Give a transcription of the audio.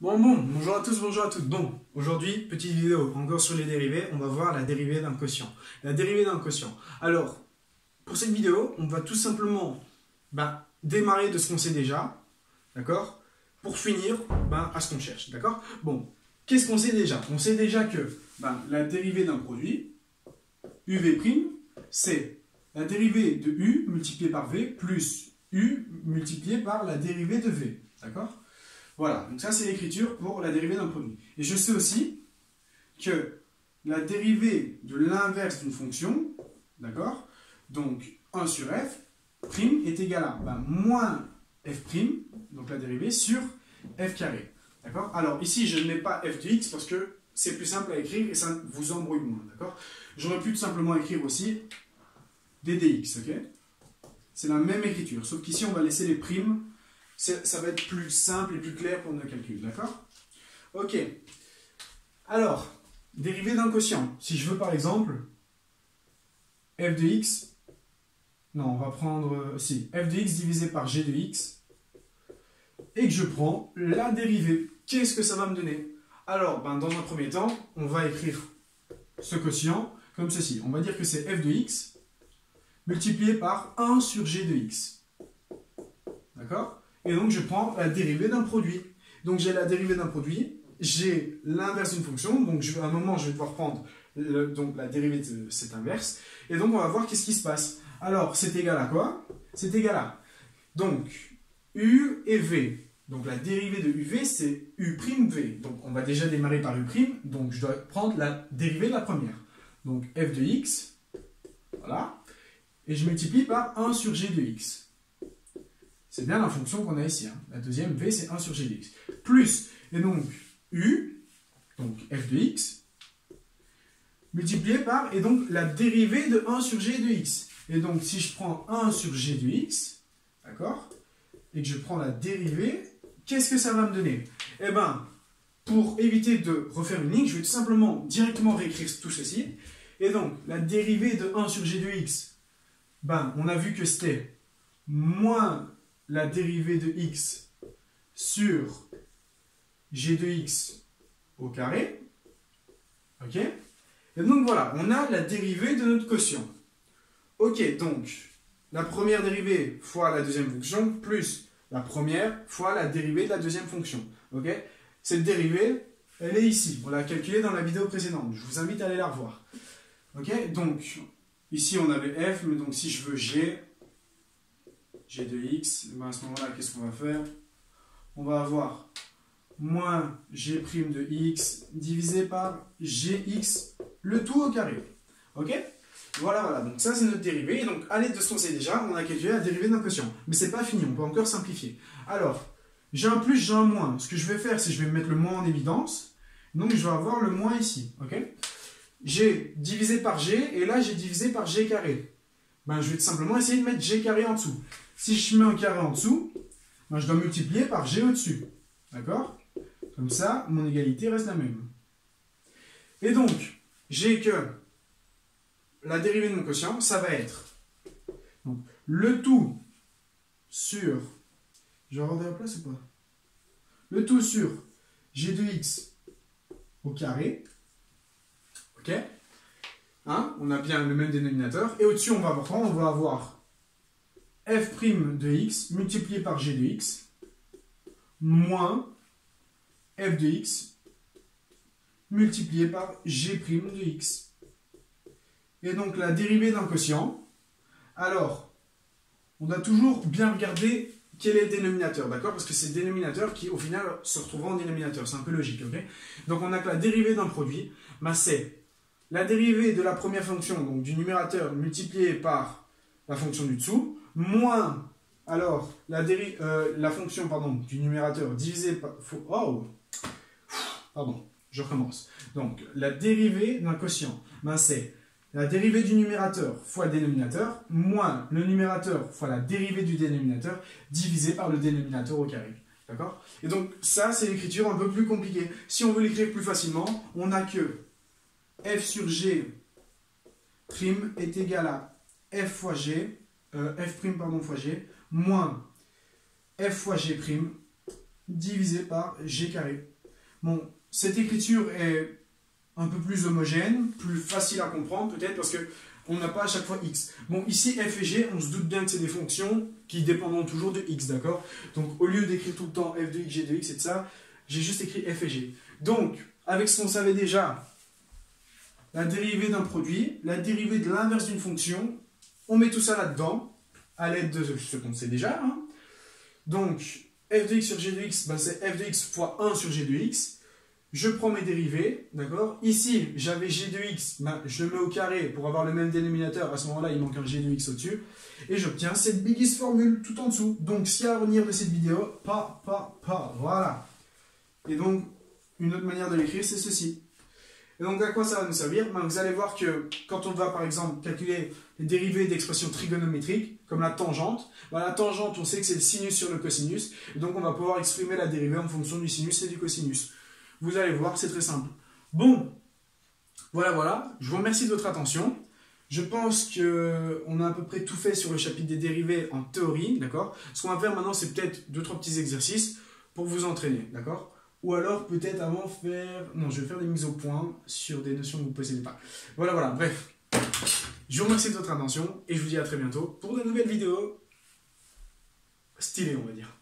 Bon, bon, bonjour à tous, bonjour à toutes. Bon, aujourd'hui, petite vidéo, encore sur les dérivés, on va voir la dérivée d'un quotient. La dérivée d'un quotient. Alors, pour cette vidéo, on va tout simplement ben, démarrer de ce qu'on sait déjà, d'accord? Pour finir ben, à ce qu'on cherche, d'accord? Bon, qu'est-ce qu'on sait déjà? On sait déjà que ben, la dérivée d'un produit, UV', c'est la dérivée de U multiplié par V plus U multiplié par la dérivée de V, d'accord? Voilà, donc ça c'est l'écriture pour la dérivée d'un produit. Et je sais aussi que la dérivée de l'inverse d'une fonction, d'accord Donc 1 sur f, prime est égal à ben, moins f prime, donc la dérivée, sur f carré. D'accord? Alors ici je ne mets pas f de x parce que c'est plus simple à écrire et ça vous embrouille moins. D'accord? J'aurais pu tout simplement écrire aussi des dx, ok? C'est la même écriture, sauf qu'ici on va laisser les primes ça va être plus simple et plus clair pour nos calculs, d'accord? Ok. Alors, dérivé d'un quotient. Si je veux par exemple f de x, non, on va prendre, euh, si, f de x divisé par g de x, et que je prends la dérivée, qu'est-ce que ça va me donner? Alors, ben, dans un premier temps, on va écrire ce quotient comme ceci. On va dire que c'est f de x multiplié par 1 sur g de x. D'accord? Et donc, je prends la dérivée d'un produit. Donc, j'ai la dérivée d'un produit, j'ai l'inverse d'une fonction. Donc, à un moment, je vais devoir prendre donc, la dérivée de cette inverse. Et donc, on va voir qu'est-ce qui se passe. Alors, c'est égal à quoi? C'est égal à. Donc, U et V. Donc, la dérivée de UV, c'est U'V. Donc, on va déjà démarrer par U'. Donc, je dois prendre la dérivée de la première. Donc, f de x. Voilà. Et je multiplie par 1 sur g de x. C'est bien la fonction qu'on a ici. Hein. La deuxième, v, c'est 1 sur g de x. Plus, et donc, u, donc f de x, multiplié par, et donc la dérivée de 1 sur g de x. Et donc, si je prends 1 sur g de x, d'accord, et que je prends la dérivée, qu'est-ce que ça va me donner? Eh bien, pour éviter de refaire une ligne, je vais tout simplement directement réécrire tout ceci. Et donc, la dérivée de 1 sur g de x, ben, on a vu que c'était moins la dérivée de x sur g de x au carré. Ok Et donc voilà, on a la dérivée de notre quotient. Ok, donc la première dérivée fois la deuxième fonction plus la première fois la dérivée de la deuxième fonction. Ok Cette dérivée, elle est ici. On l'a calculée dans la vidéo précédente. Je vous invite à aller la revoir. Ok Donc, ici on avait f, mais donc si je veux g, g de x, ben à ce moment-là, qu'est-ce qu'on va faire? On va avoir moins g' de x divisé par gx, le tout au carré. Ok? Voilà, voilà. Donc ça, c'est notre dérivée. Donc, à l'aide de ce qu'on sait déjà, on a calculé la dérivée d'un quotient. Mais c'est pas fini, on peut encore simplifier. Alors, j'ai un plus, j'ai un moins. Ce que je vais faire, c'est je vais mettre le moins en évidence. Donc, je vais avoir le moins ici. Ok? G divisé par g, et là, j'ai divisé par g carré. Ben, je vais simplement essayer de mettre g carré en dessous. Si je mets un carré en dessous, ben, je dois multiplier par g au-dessus. D'accord? Comme ça, mon égalité reste la même. Et donc, j'ai que la dérivée de mon quotient, ça va être le tout sur... Je vais rendre la place ou pas? Le tout sur g de x au carré. Ok? Hein? On a bien le même dénominateur. Et au-dessus, avoir On va avoir f' de x multiplié par g de x moins f de x multiplié par g' de x. Et donc la dérivée d'un quotient, alors, on doit toujours bien regarder quel est le dénominateur, d'accord? Parce que c'est le dénominateur qui, au final, se retrouvera en dénominateur. C'est un peu logique, Donc on a que la dérivée d'un produit, bah, c'est la dérivée de la première fonction, donc du numérateur multiplié par la fonction du dessous, moins, alors, la, euh, la fonction pardon, du numérateur divisé par... Oh Pardon, je recommence. Donc, la dérivée d'un quotient, ben, c'est la dérivée du numérateur fois le dénominateur, moins le numérateur fois la dérivée du dénominateur, divisé par le dénominateur au carré. D'accord? Et donc, ça, c'est l'écriture un peu plus compliquée. Si on veut l'écrire plus facilement, on a que f sur g prime est égal à f fois g euh, f' pardon, fois g, moins f fois g' divisé par g carré. Bon, cette écriture est un peu plus homogène, plus facile à comprendre peut-être parce que on n'a pas à chaque fois x. Bon, ici f et g, on se doute bien que c'est des fonctions qui dépendront toujours de x, d'accord? Donc au lieu d'écrire tout le temps f de x, g de x et de ça, j'ai juste écrit f et g. Donc, avec ce qu'on savait déjà, la dérivée d'un produit, la dérivée de l'inverse d'une fonction, on met tout ça là-dedans, à l'aide de ce qu'on sait déjà. Hein. Donc, f de x sur g de x, ben, c'est f de x fois 1 sur g de x. Je prends mes dérivés, d'accord Ici, j'avais g de x, ben, je le mets au carré pour avoir le même dénominateur. À ce moment-là, il manque un g de x au-dessus. Et j'obtiens cette biggest formule tout en dessous. Donc, si à revenir de cette vidéo, pas, pas, pas, voilà. Et donc, une autre manière de l'écrire, c'est ceci. Et donc, à quoi ça va nous servir ben, Vous allez voir que quand on va, par exemple, calculer les dérivés d'expressions trigonométriques, comme la tangente, ben, la tangente, on sait que c'est le sinus sur le cosinus, et donc on va pouvoir exprimer la dérivée en fonction du sinus et du cosinus. Vous allez voir, c'est très simple. Bon, voilà, voilà. Je vous remercie de votre attention. Je pense qu'on a à peu près tout fait sur le chapitre des dérivés en théorie, d'accord? Ce qu'on va faire maintenant, c'est peut-être deux, trois petits exercices pour vous entraîner, d'accord? Ou alors peut-être avant faire... Non, je vais faire des mises au point sur des notions que vous ne possédez pas. Voilà, voilà, bref. Je vous remercie de votre attention et je vous dis à très bientôt pour de nouvelles vidéos stylées, on va dire.